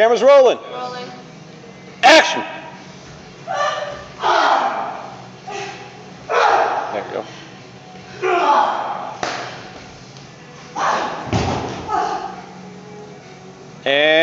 Camera's rolling. Rolling. Action. There you go. And